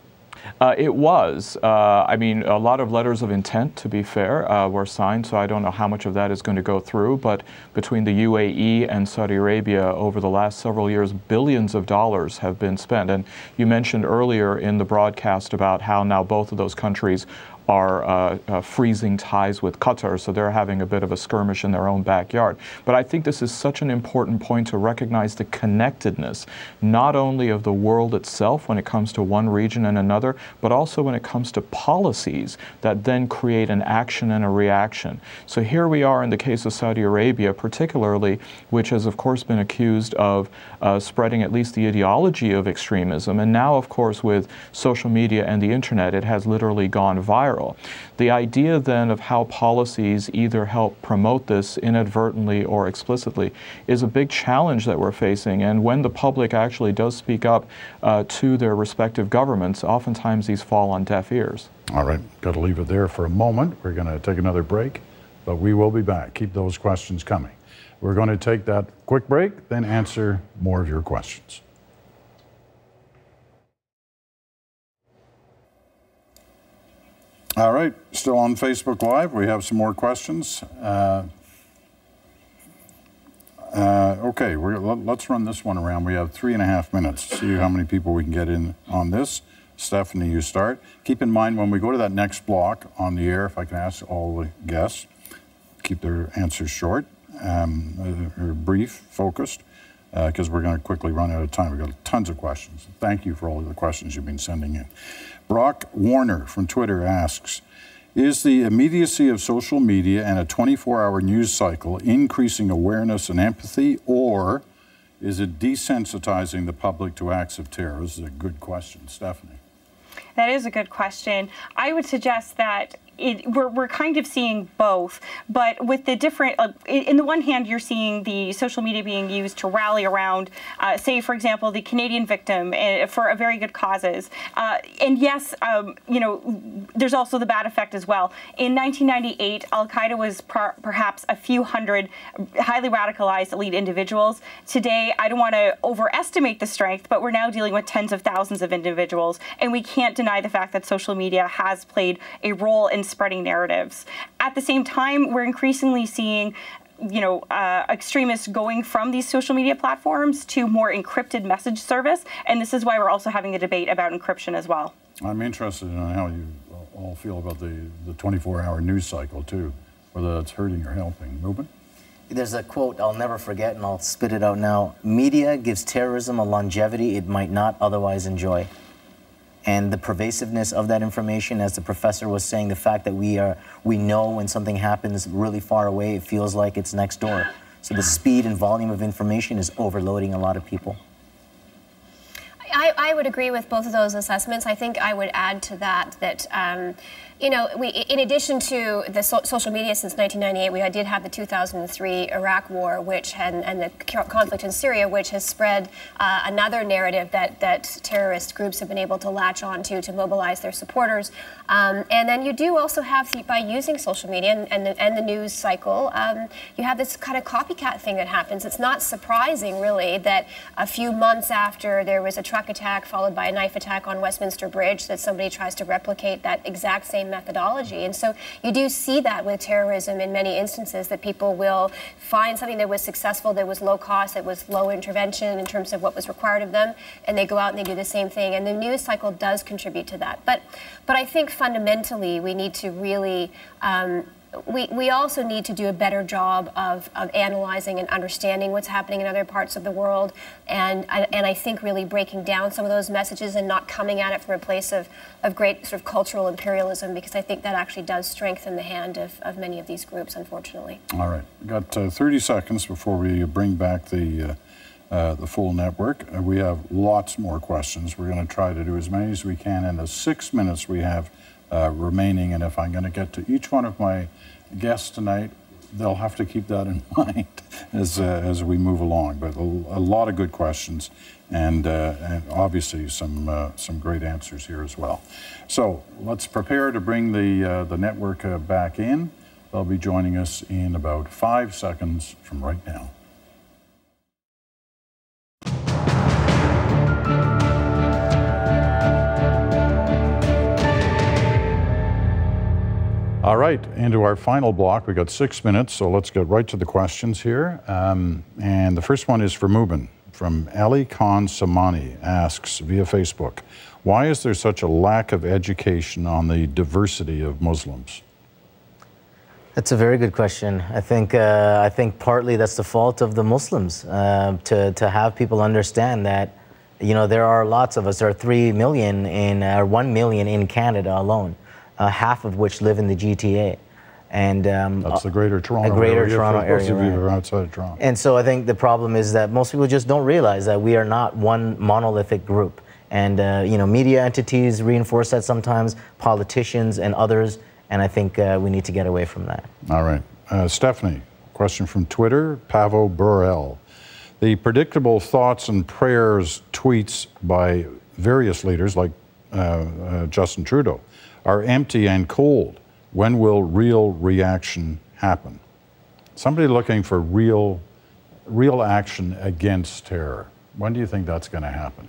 Uh, it was. Uh, I mean, a lot of letters of intent, to be fair, uh, were signed, so I don't know how much of that is going to go through. But between the UAE and Saudi Arabia over the last several years, billions of dollars have been spent. And you mentioned earlier in the broadcast about how now both of those countries are uh, uh, freezing ties with Qatar, so they're having a bit of a skirmish in their own backyard. But I think this is such an important point to recognize the connectedness, not only of the world itself when it comes to one region and another, but also when it comes to policies that then create an action and a reaction. So here we are in the case of Saudi Arabia, particularly, which has, of course, been accused of uh, spreading at least the ideology of extremism. And now, of course, with social media and the internet, it has literally gone viral viral. The idea then of how policies either help promote this inadvertently or explicitly is a big challenge that we're facing. And when the public actually does speak up uh, to their respective governments, oftentimes these fall on deaf ears. All right, got to leave it there for a moment. We're going to take another break, but we will be back. Keep those questions coming. We're going to take that quick break, then answer more of your questions. All right, still on Facebook Live. We have some more questions. Uh, uh, okay, let, us run this one around. We have three and a half minutes. See how many people we can get in on this. Stephanie, you start. Keep in mind when we go to that next block on the air, if I can ask all the guests, keep their answers short, um, uh, or brief, focused, because uh, we're going to quickly run out of time. We've got tons of questions. Thank you for all of the questions you've been sending in. Brock Warner from Twitter asks, is the immediacy of social media and a 24 hour news cycle increasing awareness and empathy, or is it desensitizing the public to acts of terror? This is a good question. Stephanie. That is a good question. I would suggest that it, we're, we're kind of seeing both, but with the different, uh, in the one hand, you're seeing the social media being used to rally around, uh, say, for example, the Canadian victim uh, for a very good causes. Uh, and yes, um, you know, there's also the bad effect as well. In 1998, Al Qaeda was per perhaps a few hundred highly radicalized elite individuals. Today, I don't want to overestimate the strength, but we're now dealing with tens of thousands of individuals, and we can't deny the fact that social media has played a role in spreading narratives. At the same time, we're increasingly seeing you know, uh, extremists going from these social media platforms to more encrypted message service. And this is why we're also having a debate about encryption as well. I'm interested in how you all feel about the, the 24-hour news cycle, too, whether that's hurting or helping. Mubin? There's a quote I'll never forget, and I'll spit it out now. Media gives terrorism a longevity it might not otherwise enjoy and the pervasiveness of that information, as the professor was saying, the fact that we are we know when something happens really far away, it feels like it's next door. So the speed and volume of information is overloading a lot of people. I, I would agree with both of those assessments. I think I would add to that that um, you know, we, in addition to the so social media since 1998, we did have the 2003 Iraq War, which had, and the conflict in Syria, which has spread uh, another narrative that, that terrorist groups have been able to latch onto to mobilize their supporters. Um, and then you do also have, by using social media and, and, the, and the news cycle, um, you have this kind of copycat thing that happens. It's not surprising, really, that a few months after there was a truck attack followed by a knife attack on Westminster Bridge, that somebody tries to replicate that exact same methodology. And so you do see that with terrorism in many instances that people will find something that was successful, that was low cost, that was low intervention in terms of what was required of them, and they go out and they do the same thing. And the news cycle does contribute to that. But, but I think fundamentally we need to really um, we, we also need to do a better job of, of analyzing and understanding what's happening in other parts of the world. And, and I think really breaking down some of those messages and not coming at it from a place of, of great sort of cultural imperialism, because I think that actually does strengthen the hand of, of many of these groups, unfortunately. All right. We've got uh, 30 seconds before we bring back the, uh, uh, the full network. Uh, we have lots more questions. We're going to try to do as many as we can in the six minutes we have uh, remaining. And if I'm going to get to each one of my guests tonight, they'll have to keep that in mind as, uh, as we move along. But a, a lot of good questions and, uh, and obviously some, uh, some great answers here as well. So let's prepare to bring the, uh, the network uh, back in. They'll be joining us in about five seconds from right now. All right, into our final block. We got six minutes, so let's get right to the questions here. Um, and the first one is for Mubin from Ali Khan Samani asks via Facebook, why is there such a lack of education on the diversity of Muslims? That's a very good question. I think uh, I think partly that's the fault of the Muslims uh, to to have people understand that you know there are lots of us. There are three million in uh, one million in Canada alone uh, half of which live in the GTA. And um, that's the Greater Toronto Greater area. Toronto area. Of you right. outside of Toronto. And so I think the problem is that most people just don't realize that we are not one monolithic group. And uh, you know, media entities reinforce that sometimes, politicians and others. And I think uh, we need to get away from that. All right, uh, Stephanie. Question from Twitter, Pavo Burrell. The predictable thoughts and prayers tweets by various leaders like uh, uh, Justin Trudeau are empty and cold. When will real reaction happen? Somebody looking for real, real action against terror. When do you think that's going to happen?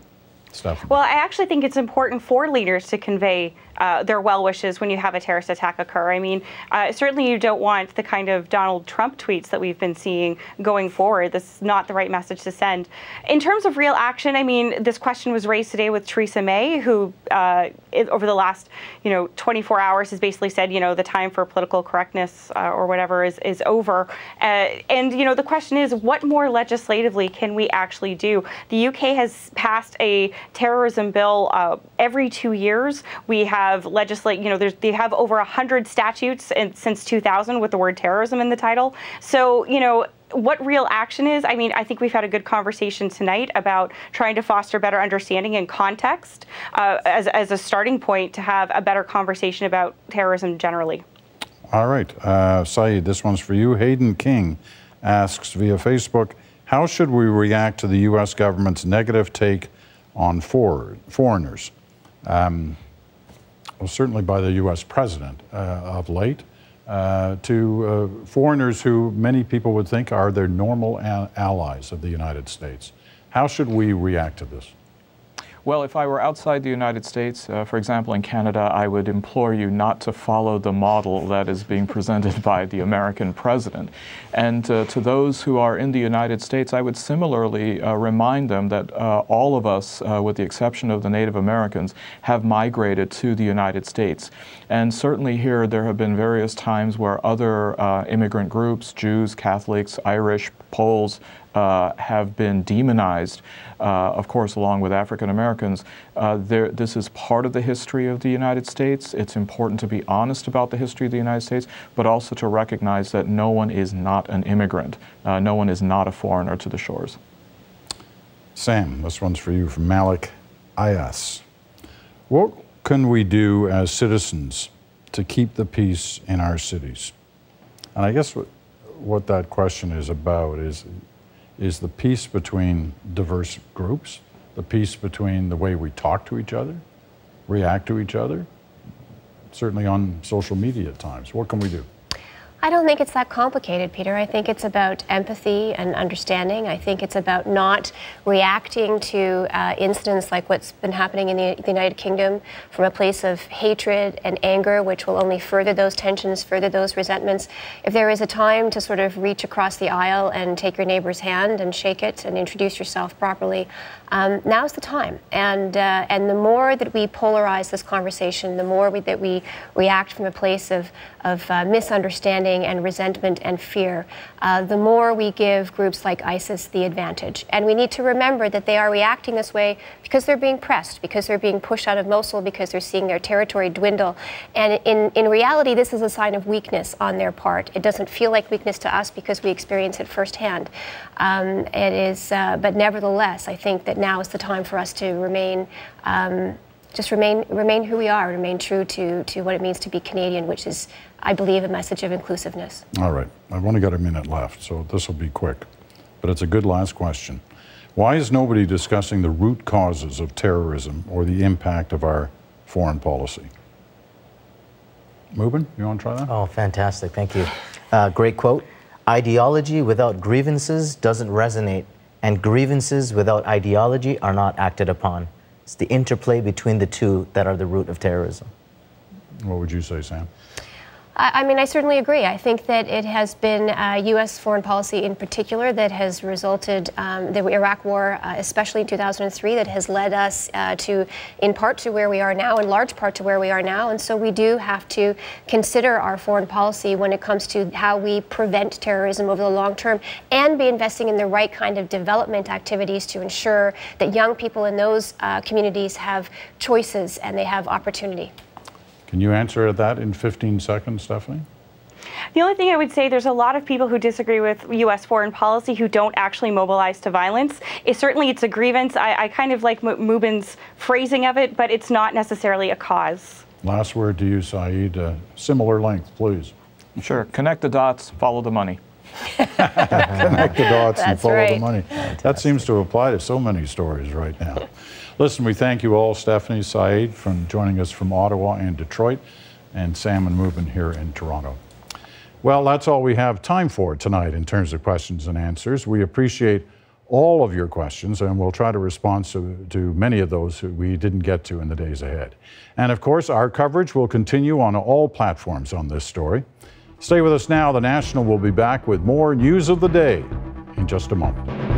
Stephanie. Well, I actually think it's important for leaders to convey uh, their well wishes when you have a terrorist attack occur. I mean, uh, certainly you don't want the kind of Donald Trump tweets that we've been seeing going forward. This is not the right message to send. In terms of real action, I mean, this question was raised today with Theresa May, who uh, over the last, you know, 24 hours has basically said, you know, the time for political correctness uh, or whatever is, is over. Uh, and, you know, the question is, what more legislatively can we actually do? The UK has passed a terrorism bill every two years. We have legislate, you know, they have over 100 statutes in, since 2000 with the word terrorism in the title. So, you know, what real action is, I mean, I think we've had a good conversation tonight about trying to foster better understanding and context uh, as, as a starting point to have a better conversation about terrorism generally. All right. Uh, Saeed, this one's for you. Hayden King asks via Facebook How should we react to the U.S. government's negative take on for, foreigners? Um, well, certainly by the U.S. president uh, of late uh, to uh, foreigners who many people would think are their normal allies of the United States. How should we react to this? Well, if I were outside the United States, uh, for example in Canada, I would implore you not to follow the model that is being presented by the American president. And uh, to those who are in the United States, I would similarly uh, remind them that uh, all of us, uh, with the exception of the Native Americans, have migrated to the United States. And certainly here, there have been various times where other uh, immigrant groups, Jews, Catholics, Irish, Poles, uh, have been demonized, uh, of course, along with African Americans. Uh, this is part of the history of the United States. It's important to be honest about the history of the United States, but also to recognize that no one is not an immigrant. Uh, no one is not a foreigner to the shores. Sam, this one's for you from Malik Ayas. What can we do as citizens to keep the peace in our cities? And I guess what, what that question is about is is the peace between diverse groups, the peace between the way we talk to each other, react to each other, certainly on social media at times. What can we do? I don't think it's that complicated, Peter. I think it's about empathy and understanding. I think it's about not reacting to uh, incidents like what's been happening in the, the, United Kingdom from a place of hatred and anger, which will only further those tensions, further those resentments. If there is a time to sort of reach across the aisle and take your neighbor's hand and shake it and introduce yourself properly, um, now's the time. And, uh, and the more that we polarize this conversation, the more we, that we react from a place of, of uh, misunderstanding and resentment and fear, uh, the more we give groups like ISIS the advantage. And we need to remember that they are reacting this way because they're being pressed, because they're being pushed out of Mosul, because they're seeing their territory dwindle. And in, in reality, this is a sign of weakness on their part. It doesn't feel like weakness to us because we experience it firsthand. Um, it is, uh, but nevertheless, I think that now is the time for us to remain. Um, just remain remain who we are, remain true to, to what it means to be Canadian, which is, I believe, a message of inclusiveness. All right. I've only got a minute left, so this will be quick. But it's a good last question. Why is nobody discussing the root causes of terrorism or the impact of our foreign policy? Mubin, you want to try that? Oh, fantastic. Thank you. Uh, great quote. Ideology without grievances doesn't resonate and grievances without ideology are not acted upon. It's the interplay between the two that are the root of terrorism. What would you say, Sam? I mean, I certainly agree. I think that it has been uh, U.S. foreign policy in particular that has resulted, um, the Iraq War, uh, especially in 2003, that has led us uh, to, in part, to where we are now, in large part to where we are now. And so we do have to consider our foreign policy when it comes to how we prevent terrorism over the long term and be investing in the right kind of development activities to ensure that young people in those uh, communities have choices and they have opportunity. Can you answer that in 15 seconds, Stephanie? The only thing I would say, there's a lot of people who disagree with U.S. foreign policy who don't actually mobilize to violence. It, certainly, it's a grievance. I, I kind of like Mubin's phrasing of it, but it's not necessarily a cause. Last word to you, Saeed. Uh, similar length, please. Sure. Connect the dots, follow the money. Connect the dots and follow right. the money. Fantastic. That seems to apply to so many stories right now. Listen, we thank you all, Stephanie Saeed, for joining us from Ottawa and Detroit, and Sam and Mubin here in Toronto. Well, that's all we have time for tonight in terms of questions and answers. We appreciate all of your questions, and we'll try to respond to, to many of those who we didn't get to in the days ahead. And of course, our coverage will continue on all platforms on this story. Stay with us now. The National will be back with more news of the day in just a moment.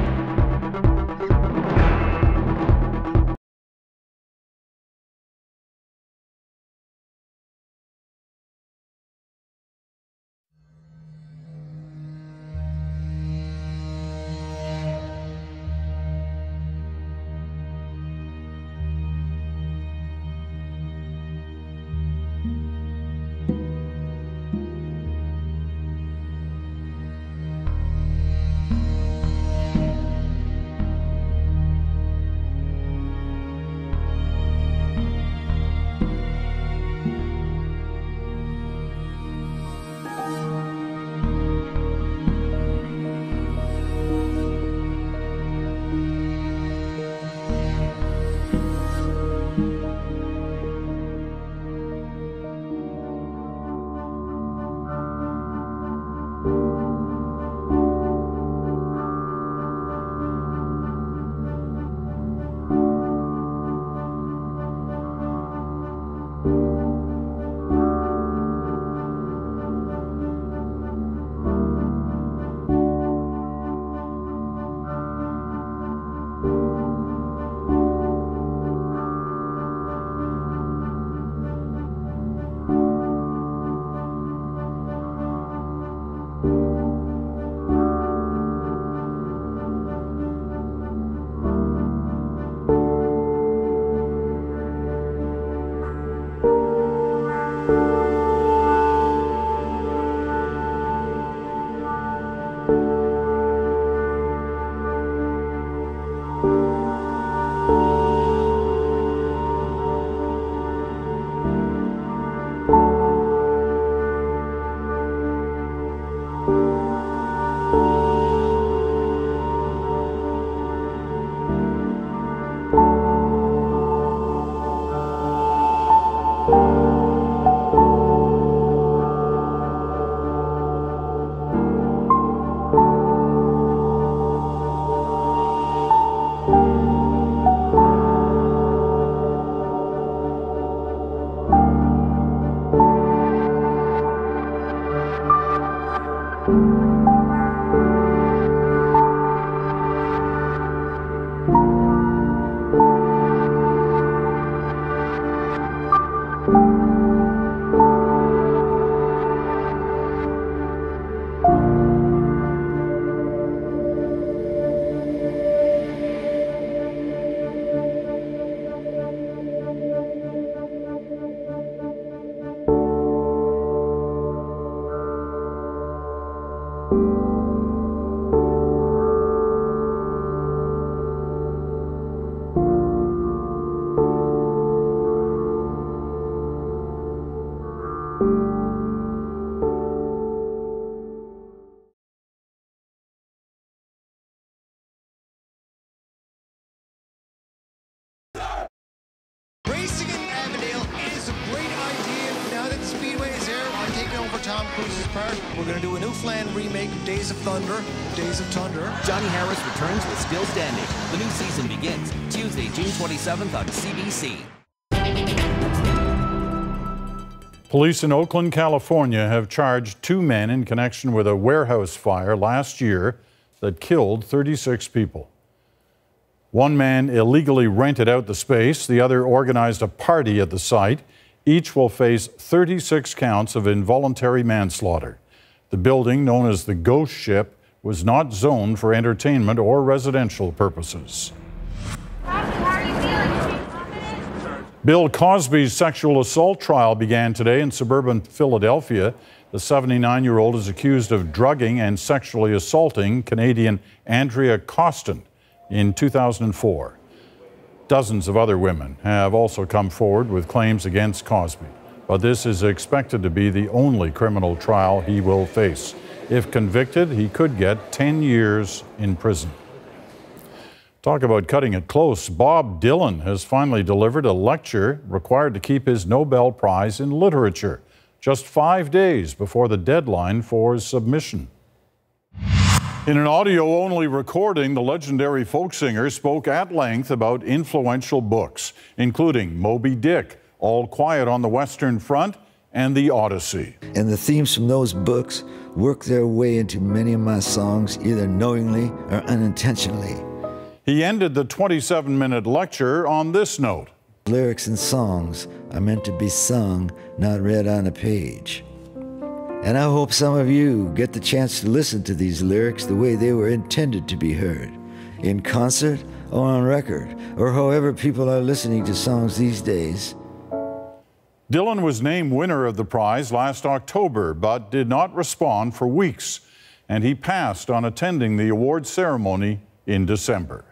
Over Tom Cruise's part. We're going to do a new Flan remake of Days of Thunder, Days of Thunder. Johnny Harris returns with Still Standing. The new season begins Tuesday, June 27th on CBC. Police in Oakland, California have charged two men in connection with a warehouse fire last year that killed 36 people. One man illegally rented out the space, the other organized a party at the site. Each will face 36 counts of involuntary manslaughter. The building, known as the Ghost Ship, was not zoned for entertainment or residential purposes. Bill Cosby's sexual assault trial began today in suburban Philadelphia. The 79 year old is accused of drugging and sexually assaulting Canadian Andrea Constand in 2004. Dozens of other women have also come forward with claims against Cosby, but this is expected to be the only criminal trial he will face. If convicted, he could get 10 years in prison. Talk about cutting it close. Bob Dylan has finally delivered a lecture required to keep his Nobel Prize in Literature, just five days before the deadline for submission. In an audio only recording, the legendary folk singer spoke at length about influential books, including Moby Dick, All Quiet on the Western Front, and The Odyssey. And the themes from those books work their way into many of my songs, either knowingly or unintentionally. He ended the 27 minute lecture on this note Lyrics and songs are meant to be sung, not read on a page. And I hope some of you get the chance to listen to these lyrics the way they were intended to be heard in concert or on record, or however people are listening to songs these days. Dylan was named winner of the prize last October, but did not respond for weeks, and he passed on attending the award ceremony in December.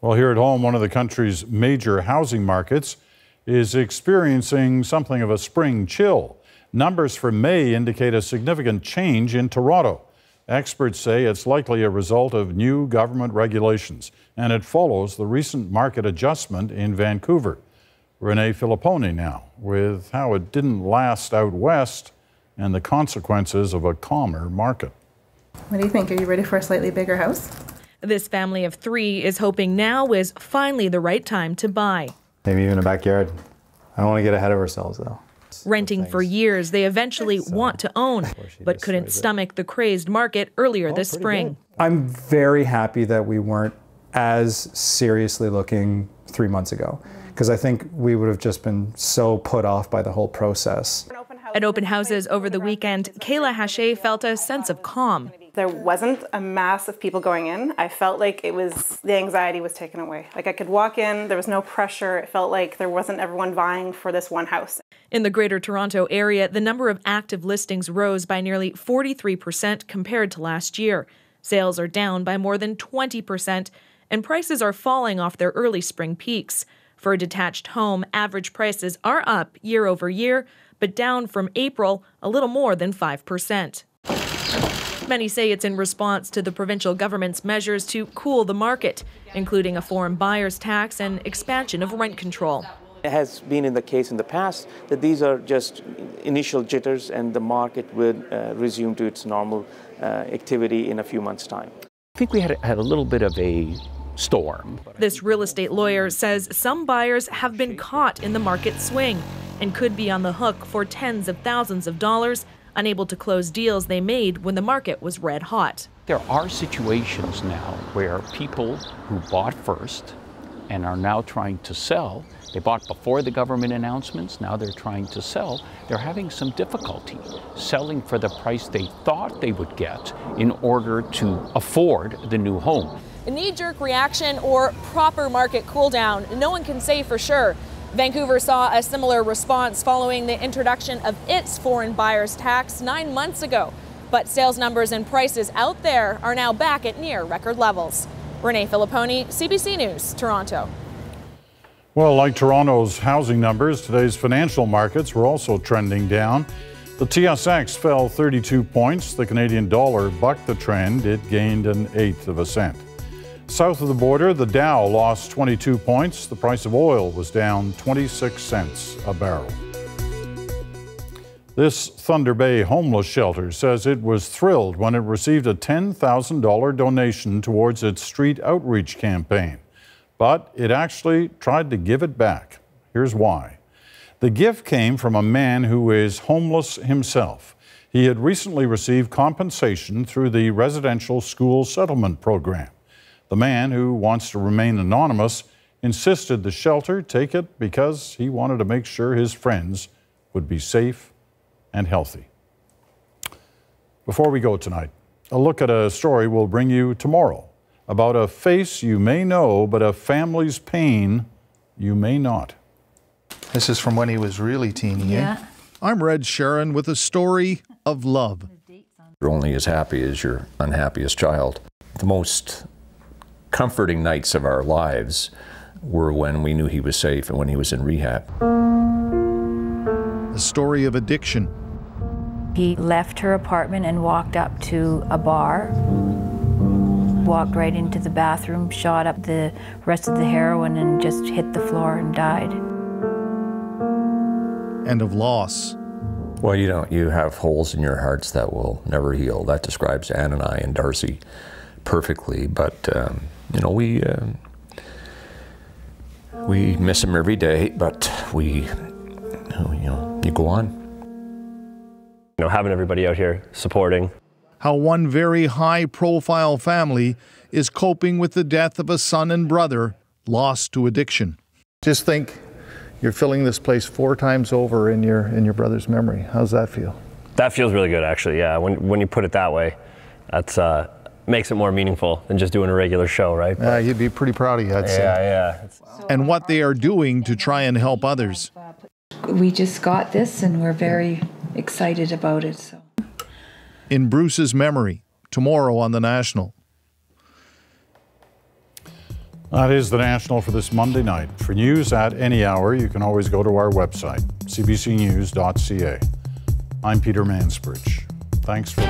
Well, here at home, one of the country's major housing markets is experiencing something of a spring chill. Numbers for May indicate a significant change in Toronto. Experts say it's likely a result of new government regulations, and it follows the recent market adjustment in Vancouver. Renee Filipponi now with how it didn't last out west and the consequences of a calmer market. What do you think? Are you ready for a slightly bigger house? This family of three is hoping now is finally the right time to buy. Maybe even a backyard. I don't want to get ahead of ourselves though. Renting for years, they eventually want to own, but couldn't stomach the crazed market earlier oh, this spring. I'm very happy that we weren't as seriously looking three months ago, because I think we would have just been so put off by the whole process. At open houses over the weekend, Kayla Hache felt a sense of calm. There wasn't a mass of people going in. I felt like it was the anxiety was taken away. Like I could walk in, there was no pressure. It felt like there wasn't everyone vying for this one house. In the Greater Toronto Area, the number of active listings rose by nearly 43% compared to last year. Sales are down by more than 20%, and prices are falling off their early spring peaks. For a detached home, average prices are up year over year, but down from April a little more than 5%. Many say it's in response to the provincial government's measures to cool the market, including a foreign buyer's tax and expansion of rent control. It has been in the case in the past that these are just initial jitters and the market would uh, resume to its normal uh, activity in a few months' time. I think we had, had a little bit of a storm. This real estate lawyer says some buyers have been caught in the market swing and could be on the hook for tens of thousands of dollars, unable to close deals they made when the market was red hot. There are situations now where people who bought first and are now trying to sell, they bought before the government announcements, now they're trying to sell, they're having some difficulty selling for the price they thought they would get in order to afford the new home. A knee jerk reaction or proper market cool down, no one can say for sure. Vancouver saw a similar response following the introduction of its foreign buyers tax nine months ago. But sales numbers and prices out there are now back at near record levels. Renee Filipponi, CBC News, Toronto. Well, like Toronto's housing numbers, today's financial markets were also trending down. The TSX fell 32 points. The Canadian dollar bucked the trend. It gained an eighth of a cent. South of the border, the Dow lost 22 points. The price of oil was down 26 cents a barrel. This Thunder Bay homeless shelter says it was thrilled when it received a $10,000 donation towards its street outreach campaign. But it actually tried to give it back. Here's why. The gift came from a man who is homeless himself. He had recently received compensation through the Residential School Settlement Program. The man, who wants to remain anonymous, insisted the shelter take it because he wanted to make sure his friends would be safe and healthy. Before we go tonight, a look at a story we'll bring you tomorrow about a face you may know, but a family's pain you may not. This is from when he was really teeny, yeah. eh? I'm Reg Sherren with a story of love. You're only as happy as your unhappiest child. The most comforting nights of our lives were when we knew he was safe and when he was in rehab. A story of addiction. He left her apartment and walked up to a bar, walked right into the bathroom, shot up the rest of the heroin, and just hit the floor and died. And of loss. Well, you don't. You have holes in your hearts that will never heal. That describes Ann and I and Darcy perfectly. But um, you know, we uh, we miss him every day. But we, you know, you go on. You know, having everybody out here supporting. How one very high profile family is coping with the death of a son and brother lost to addiction. Just think you're filling this place four times over in your in your brother's memory. How's that feel? That feels really good, actually. Yeah, when when you put it that way, that's uh, makes it more meaningful than just doing a regular show, right? Yeah, uh, you'd be pretty proud of you, I'd yeah, say. Yeah, yeah. And what they are doing to try and help others. We just got this, and we're very excited about it. So. In Bruce's memory, tomorrow on the National. That is the National for this Monday night. For news at any hour, you can always go to our website, cbcnews.ca. I'm Peter Mansbridge. Thanks for